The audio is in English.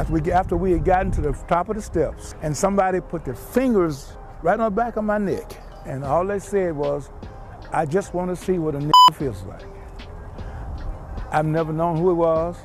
After we, after we had gotten to the top of the steps, and somebody put their fingers right on the back of my neck, and all they said was, I just want to see what a nigga feels like. I've never known who it was.